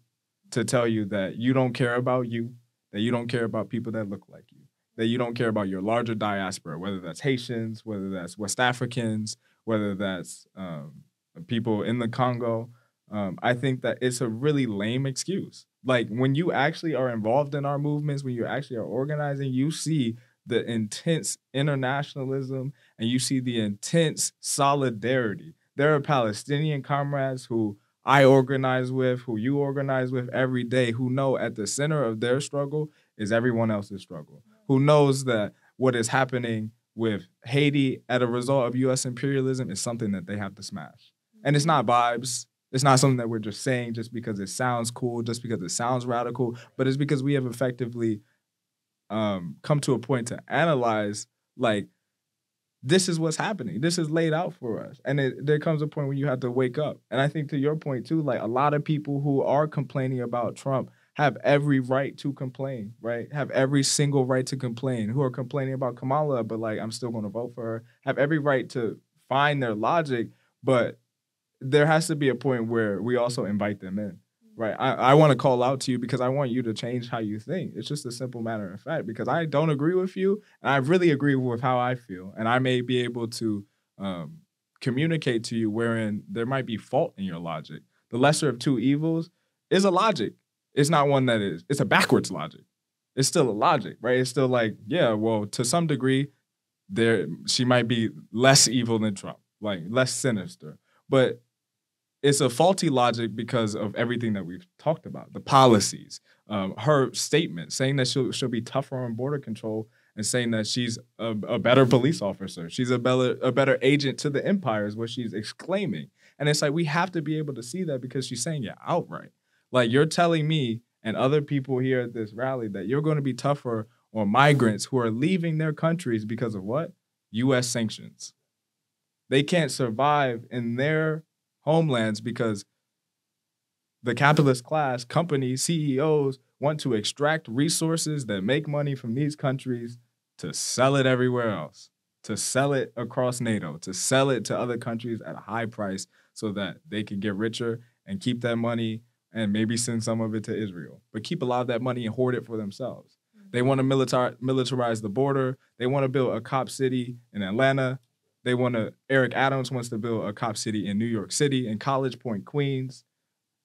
to tell you that you don't care about you, that you don't care about people that look like you that you don't care about your larger diaspora, whether that's Haitians, whether that's West Africans, whether that's um, people in the Congo. Um, I think that it's a really lame excuse. Like when you actually are involved in our movements, when you actually are organizing, you see the intense internationalism and you see the intense solidarity. There are Palestinian comrades who I organize with, who you organize with every day, who know at the center of their struggle is everyone else's struggle who knows that what is happening with Haiti as a result of US imperialism is something that they have to smash. And it's not vibes. It's not something that we're just saying just because it sounds cool, just because it sounds radical, but it's because we have effectively um, come to a point to analyze like this is what's happening. This is laid out for us. And it, there comes a point when you have to wake up. And I think to your point too, like a lot of people who are complaining about Trump have every right to complain, right? Have every single right to complain. Who are complaining about Kamala, but like I'm still going to vote for her. Have every right to find their logic, but there has to be a point where we also invite them in, right? I, I want to call out to you because I want you to change how you think. It's just a simple matter of fact because I don't agree with you, and I really agree with how I feel, and I may be able to um, communicate to you wherein there might be fault in your logic. The lesser of two evils is a logic it's not one that is it's a backwards logic it's still a logic right it's still like yeah well to some degree there she might be less evil than trump like less sinister but it's a faulty logic because of everything that we've talked about the policies um, her statement saying that she'll, she'll be tougher on border control and saying that she's a, a better police officer she's a better, a better agent to the empire is what she's exclaiming and it's like we have to be able to see that because she's saying it outright like you're telling me and other people here at this rally that you're going to be tougher on migrants who are leaving their countries because of what? US sanctions. They can't survive in their homelands because the capitalist class, companies, CEOs want to extract resources that make money from these countries to sell it everywhere else, to sell it across NATO, to sell it to other countries at a high price so that they can get richer and keep that money and maybe send some of it to Israel, but keep a lot of that money and hoard it for themselves. Mm-hmm. They want to militar- militarize the border. They want to build a cop city in Atlanta. They want to, Eric Adams wants to build a cop city in New York City, in College Point, Queens.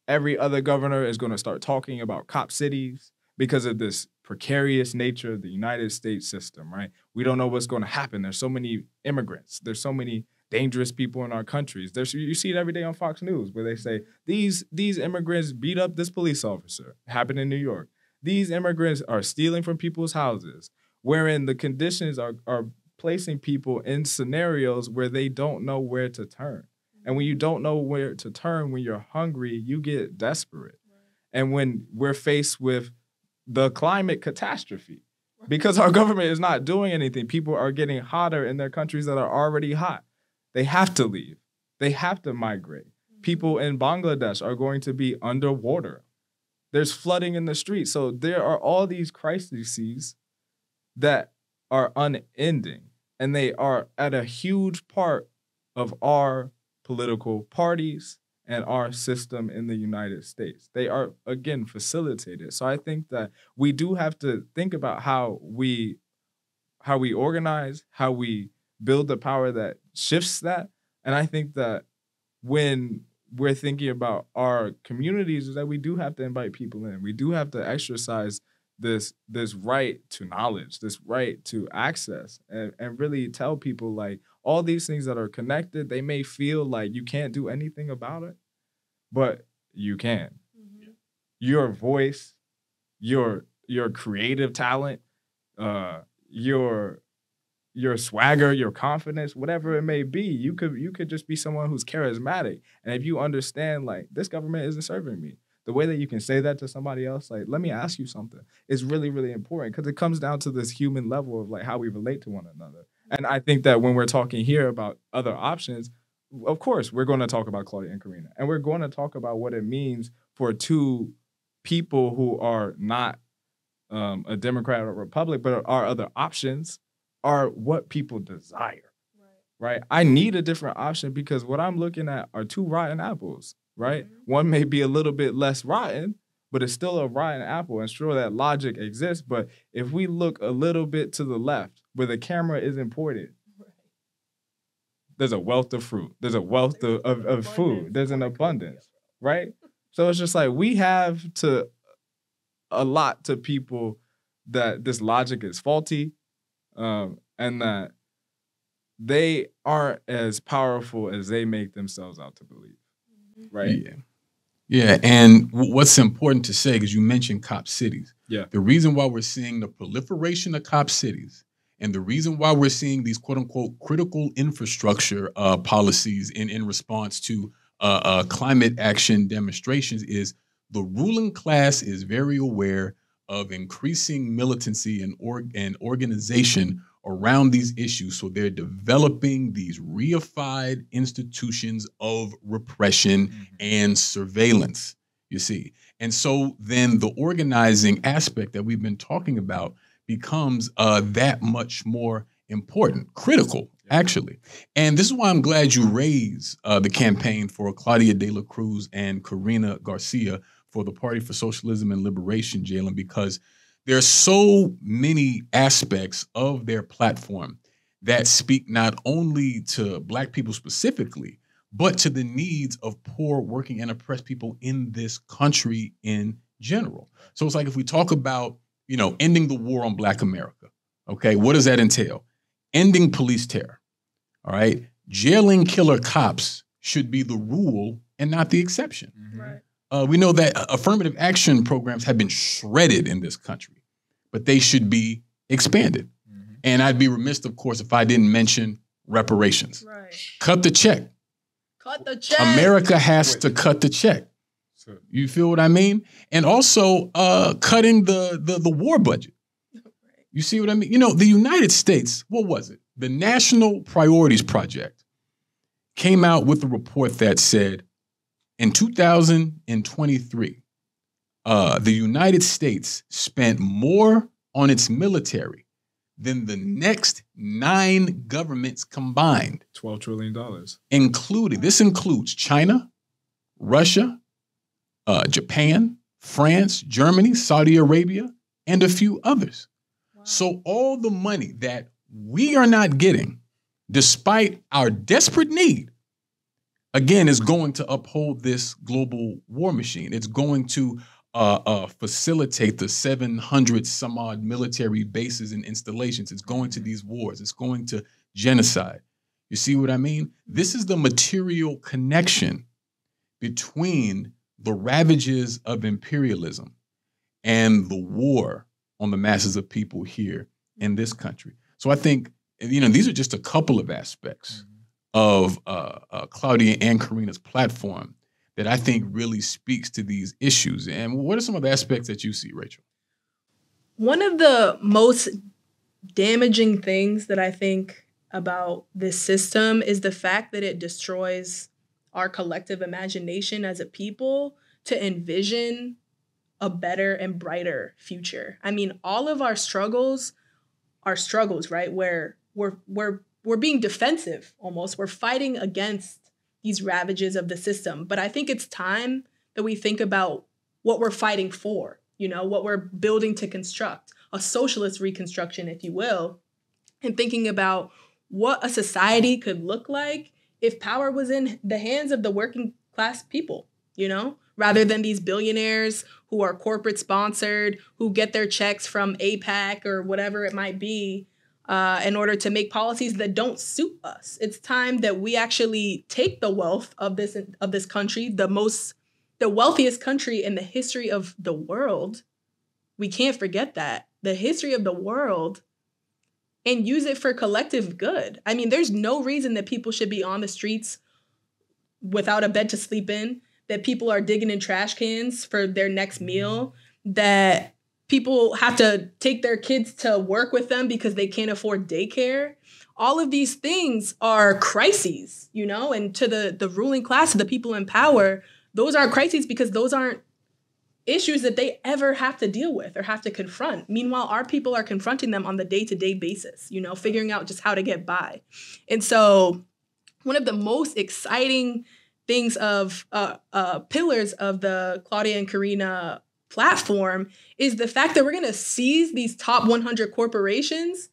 Every other governor is going to start talking about cop cities because of this precarious nature of the United States system, right? We don't know what's going to happen. There's so many immigrants. There's so many dangerous people in our countries. There's you see it every day on Fox News where they say these these immigrants beat up this police officer. Happened in New York. These immigrants are stealing from people's houses, wherein the conditions are are placing people in scenarios where they don't know where to turn. And when you mm-hmm. don't know where to turn, when you're hungry, you get desperate. And when we're faced with the climate catastrophe, because our government is not doing anything, people are getting hotter in their countries that are already hot They have to leave. They have to migrate. Mm-hmm. People in Bangladesh are going to be underwater. There's flooding in the streets. So there are all these crises that are unending and they are at a huge part of our political parties and our system in the United States. They are again facilitated. So I think that we do have to think about how we how we organize, how we build the power that shifts that. And I think that when we're thinking about our communities is that we do have to invite people in. We do have to exercise this this right to knowledge, this right to access, and, and really tell people like all these things that are connected, they may feel like you can't do anything about it, but you can. Mm-hmm. Your voice, your your creative talent, uh, your your swagger, your confidence, whatever it may be, you could you could just be someone who's charismatic. And if you understand like this government isn't serving me, the way that you can say that to somebody else, like, let me ask you something, is really, really important because it comes down to this human level of like how we relate to one another. And I think that when we're talking here about other options, of course, we're going to talk about Claudia and Karina, and we're going to talk about what it means for two people who are not um, a Democrat or Republic, but are other options are what people desire. Right. right. I need a different option because what I'm looking at are two rotten apples right? Mm-hmm. One may be a little bit less rotten, but it's still a rotten apple. And sure, that logic exists. But if we look a little bit to the left, where the camera is important, there's a wealth of fruit. There's a wealth of, of, of food. There's an abundance, right? So it's just like we have to a lot to people that this logic is faulty um, and that they aren't as powerful as they make themselves out to believe right? Yeah. Yeah, and what's important to say because you mentioned cop cities. Yeah. The reason why we're seeing the proliferation of cop cities and the reason why we're seeing these quote unquote critical infrastructure uh, policies in, in response to uh, uh, climate action demonstrations is the ruling class is very aware of increasing militancy and, org- and organization around these issues. So they're developing these reified institutions of repression mm-hmm. and surveillance, you see. And so then the organizing aspect that we've been talking about becomes uh, that much more important, critical, actually. And this is why I'm glad you raised uh, the campaign for Claudia de la Cruz and Karina Garcia for the Party for Socialism and Liberation, Jaylen, because there's so many aspects of their platform that speak not only to black people specifically but to the needs of poor working and oppressed people in this country in general. So it's like if we talk about you know ending the war on black america okay what does that entail? Ending police terror all right? Jailing killer cops should be the rule and not the exception. Mm-hmm. right uh, we know that affirmative action programs have been shredded in this country, but they should be expanded. Mm-hmm. And I'd be remiss, of course, if I didn't mention reparations. Right. Cut the check. Cut the check. America has Wait. to cut the check. You feel what I mean? And also uh, cutting the, the the war budget. You see what I mean? You know, the United States, what was it? The National Priorities Project came out with a report that said in 2023, uh, the United States spent more on its military than the next nine governments combined. $12 trillion. Including, this includes China, Russia, uh, Japan, France, Germany, Saudi Arabia, and a few others. Wow. So, all the money that we are not getting, despite our desperate need again, is going to uphold this global war machine. It's going to uh, uh, facilitate the 700 some odd military bases and installations. It's going to these wars. It's going to genocide. You see what I mean? This is the material connection between the ravages of imperialism and the war on the masses of people here in this country. So I think, you know, these are just a couple of aspects of uh, uh, Claudia and Karina's platform that I think really speaks to these issues. And what are some of the aspects that you see, Rachel? One of the most damaging things that I think about this system is the fact that it destroys our collective imagination as a people to envision a better and brighter future. I mean, all of our struggles are struggles, right? Where we're we're we're being defensive almost. We're fighting against these ravages of the system. But I think it's time that we think about what we're fighting for, you know, what we're building to construct, a socialist reconstruction, if you will, and thinking about what a society could look like if power was in the hands of the working class people, you know, rather than these billionaires who are corporate sponsored, who get their checks from AIPAC or whatever it might be. Uh, in order to make policies that don't suit us, it's time that we actually take the wealth of this of this country, the most, the wealthiest country in the history of the world. We can't forget that the history of the world and use it for collective good. I mean, there's no reason that people should be on the streets without a bed to sleep in, that people are digging in trash cans for their next meal, that people have to take their kids to work with them because they can't afford daycare. All of these things are crises, you know, and to the the ruling class, the people in power, those are crises because those aren't issues that they ever have to deal with or have to confront. Meanwhile, our people are confronting them on the day to day basis, you know, figuring out just how to get by. And so, one of the most exciting things of uh, uh, pillars of the Claudia and Karina platform is the fact that we're going to seize these top 100 corporations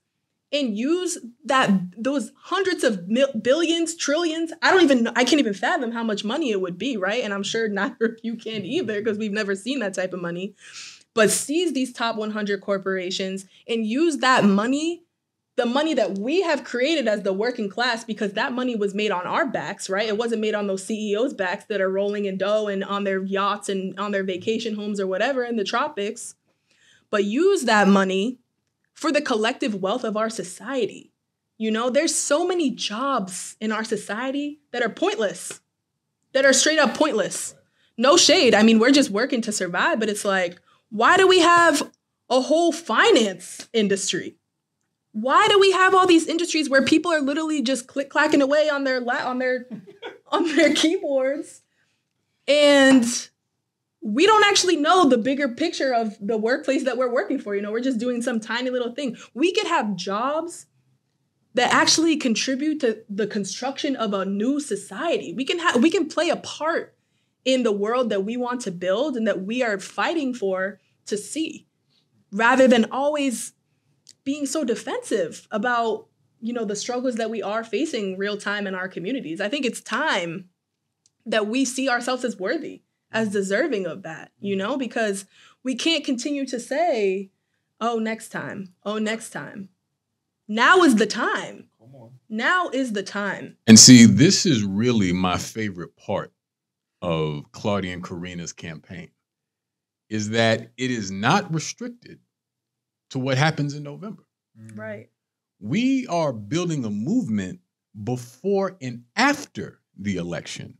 and use that those hundreds of mil- billions trillions i don't even know, i can't even fathom how much money it would be right? And i'm sure neither of you can either because we've never seen that type of money. But seize these top 100 corporations and use that money the money that we have created as the working class because that money was made on our backs right it wasn't made on those ceos backs that are rolling in dough and on their yachts and on their vacation homes or whatever in the tropics but use that money for the collective wealth of our society. You know, there's so many jobs in our society that are pointless, that are straight up pointless. No shade. I mean, we're just working to survive, but it's like, why do we have a whole finance industry? Why do we have all these industries where people are literally just click clacking away on their la- on their on their keyboards and we don't actually know the bigger picture of the workplace that we're working for. You know, we're just doing some tiny little thing. We could have jobs that actually contribute to the construction of a new society. We can have we can play a part in the world that we want to build and that we are fighting for to see rather than always being so defensive about you know the struggles that we are facing real time in our communities. I think it's time that we see ourselves as worthy as deserving of that, you know, because we can't continue to say, oh, next time, oh, next time. Now is the time. Now is the time. And see, this is really my favorite part of Claudia and Karina's campaign is that it is not restricted to what happens in November. Right. We are building a movement before and after the election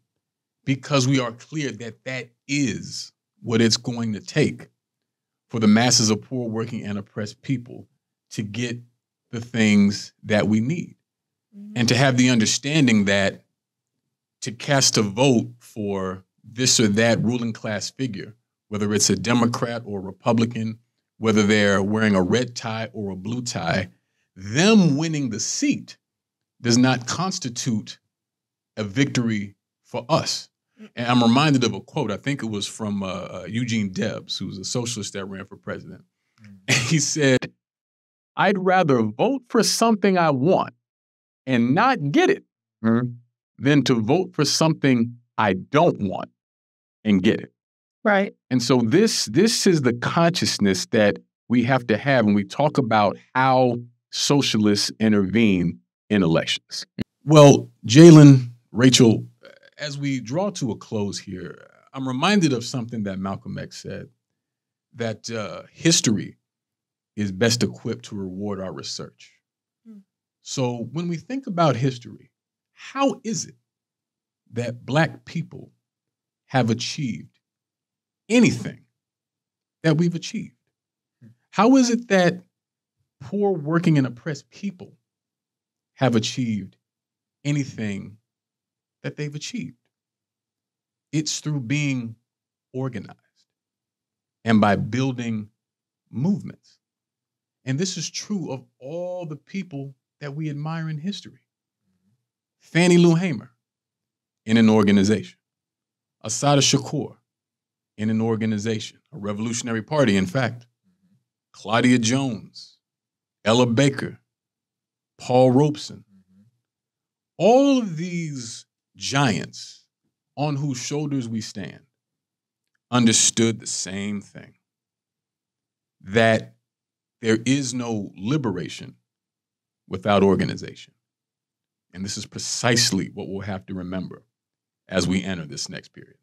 because we are clear that that is what it's going to take for the masses of poor, working, and oppressed people to get the things that we need. Mm-hmm. And to have the understanding that to cast a vote for this or that ruling class figure, whether it's a Democrat or a Republican, whether they're wearing a red tie or a blue tie, them winning the seat does not constitute a victory for us. And I'm reminded of a quote. I think it was from uh, uh, Eugene Debs, who was a socialist that ran for president. Mm-hmm. he said, "I'd rather vote for something I want and not get it mm-hmm. than to vote for something I don't want and get it." Right. And so this this is the consciousness that we have to have when we talk about how socialists intervene in elections. Well, Jaylen, Rachel, as we draw to a close here, I'm reminded of something that Malcolm X said that uh, history is best equipped to reward our research. Mm. So when we think about history, how is it that Black people have achieved anything that we've achieved? How is it that poor, working, and oppressed people have achieved anything that they've achieved. It's through being organized and by building movements. And this is true of all the people that we admire in history. Fannie Lou Hamer in an organization, Assata Shakur in an organization, a revolutionary party, in fact, Claudia Jones, Ella Baker, Paul Robeson. All of these giants on whose shoulders we stand understood the same thing that there is no liberation without organization. And this is precisely what we'll have to remember as we enter this next period.